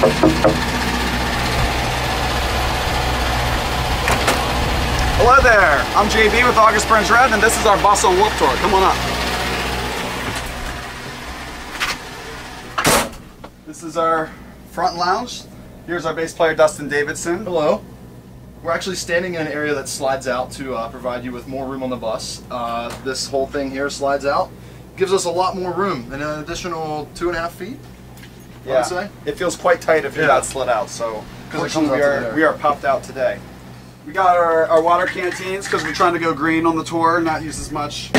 Hello there, I'm JB with August Burns Red, and this is our bus on Warped Tour. Come on up. This is our front lounge. Here's our bass player, Dustin Davidson. Hello. We're actually standing in an area that slides out to uh, provide you with more room on the bus. Uh, this whole thing here slides out. Gives us a lot more room, an additional two and a half feet. I would say. It feels quite tight if you're Yeah. not slid out, so because we are, there. we are popped out today. We got our, our water canteens because we're trying to go green on the tour, not use as much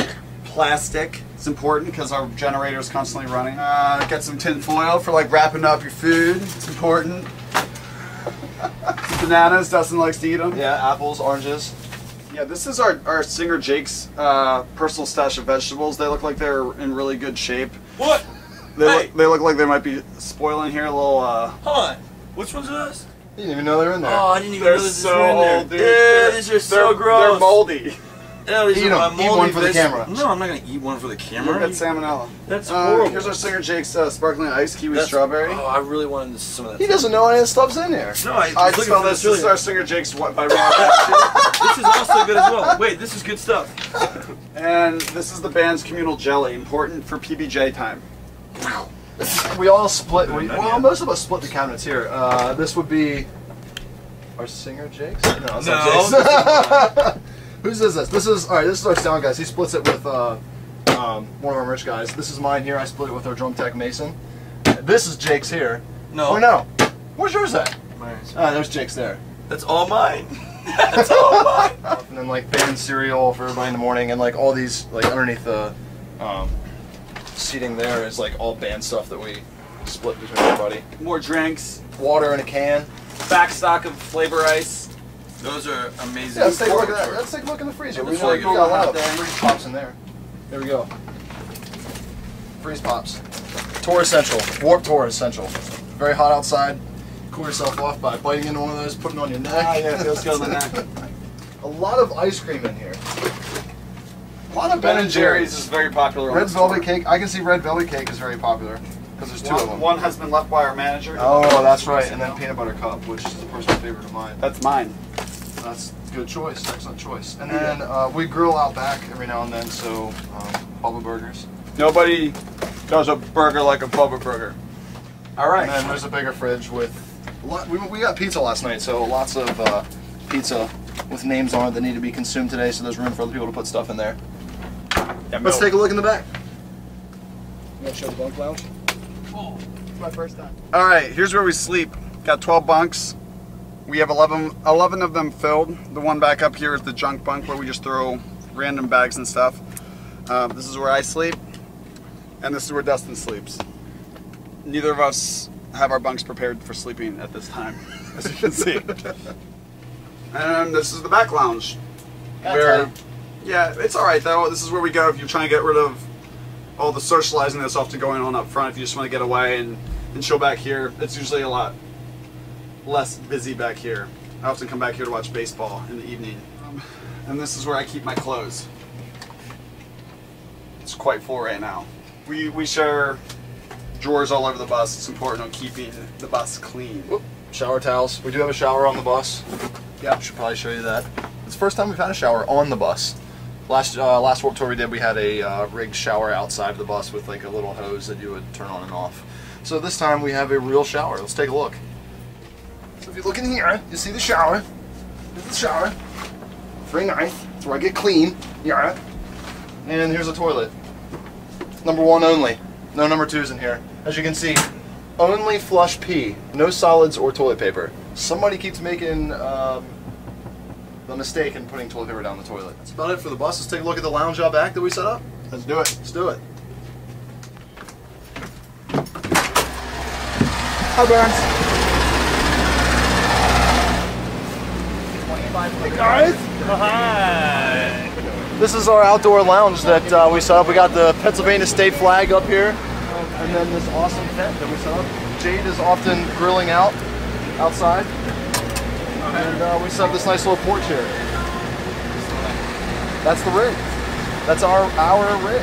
plastic. It's important because our generator is constantly running. Uh, get some tin foil for like wrapping up your food. It's important. Some bananas, Dustin likes to eat them. Yeah, apples, oranges. Yeah, this is our, our Singer Jake's uh, personal stash of vegetables. They look like they're in really good shape. What? They, Hey. look, they look like they might be spoiling here a little. Uh, Hold on. Which ones are those? You didn't even know they're in there. Oh, I didn't even they're know this so were in there. old, dude. Yeah, They're- these are so they're- gross. They're moldy. Yeah, these Eat are 'em. my Eat one for the camera. No, I'm not gonna eat one for the camera. That's salmonella. That's Uh, horrible. here's our Singer Jake's uh, sparkling ice kiwi That's- strawberry. Oh, I really wanted some of that. He doesn't know any of the stuff's in there. No, I, I was looking smell for this. this This is our Singer Jake's what by Raw This is also good as well. Wait, this is good stuff. And this is the band's communal jelly, important for PBJ time. We all split. We, well, most of us split the cabinets here. Uh, this would be our singer, Jake's. No, it's not Jake's. Whose is this? This is all right. This is our sound guys. He splits it with uh, um, one of our merch guys. This is mine here. I split it with our drum tech Mason. This is Jake's here. No. Oh no. Where's yours at? Mine's- Ah, there's Jake's there. That's all mine. That's all mine. And then like bacon cereal for everybody in the morning, and like all these like underneath the um, seating there is like all band stuff that we split between everybody. More drinks. Water in a can. Back stock of flavor ice. Those are amazing. Yeah, let's take a look at that. Short. Let's take a look in the freezer. We That's got, really we good. got a lot of There. freeze pops in there. There we go. Freeze pops. Tour essential. Warp tour essential. Very hot outside. Cool yourself off by biting into one of those, putting it on your neck. Ah, yeah, it feels good on the neck. a lot of ice cream in here. A lot of Ben and Jerry's is very popular. Red velvet tour. cake. I can see red velvet cake is very popular because there's two of them. one has been left by our manager. Oh, that's right. And then peanut butter cup, which is a personal favorite of mine. That's mine. That's a good choice. Excellent choice. And then uh, we grill out back every now and then, so um, Bubba Burgers. Nobody does a burger like a Bubba burger. All right. And then there's a bigger fridge with. lot- We, we got pizza last night, so lots of uh, pizza with names on it that need to be consumed today, so there's room for other people to put stuff in there. Let's take a look in the back. You want to show the bunk lounge? It's my first time. All right, here's where we sleep. Got 12 bunks. We have 11, 11 of them filled. The one back up here is the junk bunk where we just throw random bags and stuff. Um, this is where I sleep, and this is where Dustin sleeps. Neither of us have our bunks prepared for sleeping at this time, as you can see. and this is the back lounge. Where, yeah, it's all right though. This is where we go if you're trying to get rid of all the socializing that's often going on up front. If you just want to get away and, and chill back here, it's usually a lot less busy back here. I often come back here to watch baseball in the evening. Um, and this is where I keep my clothes. It's quite full right now. We, we share drawers all over the bus. It's important on keeping the bus clean. Whoop. Shower towels. We do have a shower on the bus. Yeah. Should probably show you that. It's the first time we've had a shower on the bus. Last uh, last Warped Tour we did, we had a uh, rigged shower outside of the bus with like a little hose that you would turn on and off. So this time we have a real shower. Let's take a look. So if you look in here, you see the shower. Here's the shower. Very nice. It's where I get clean. Yeah. And here's a toilet. Number one only. No number twos in here. As you can see, only flush pee. No solids or toilet paper. Somebody keeps making um, the mistake in putting toilet paper down the toilet. That's about it for the bus. Let's take a look at the lounge out back that we set up. Let's do it. Let's do it. Hi, Burns. Hey guys! Hi. This is our outdoor lounge that uh, we set up. We got the Pennsylvania state flag up here, and then this awesome tent that we set up. Jade is often grilling out outside, and uh, we set up this nice little porch here. That's the rig. That's our our rig.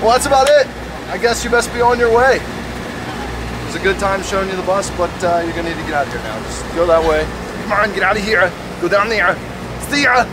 Well, that's about it. I guess you best be on your way. Is a good time showing you the bus, but uh, you're gonna need to get out of here now. Just go that way. Come on, get out of here. Go down there. See ya.